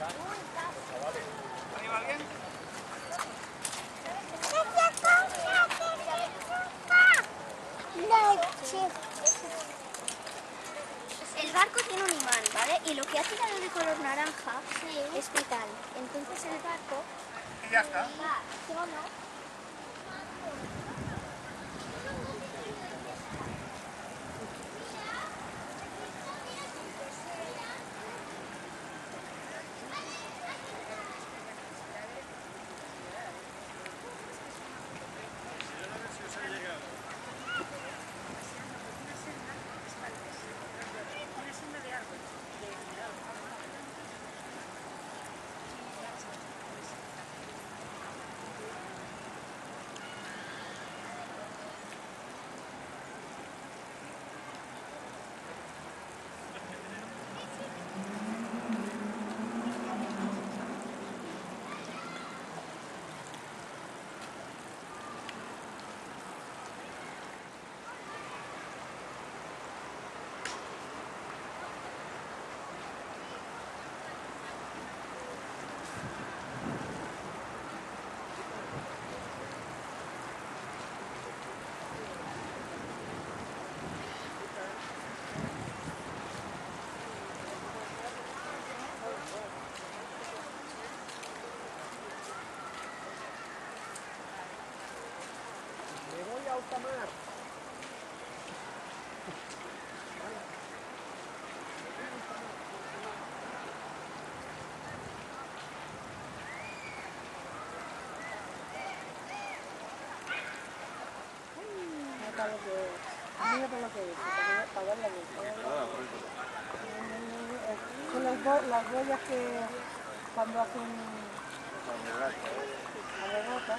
El barco tiene un imán, ¿vale? Y lo que ha tirado de color naranja sí. es vital. Entonces el barco... Y ya está. Va, voy a alta mar. Mira lo que lo que es. Para para para. Son las, bo- las que cuando hacen la regata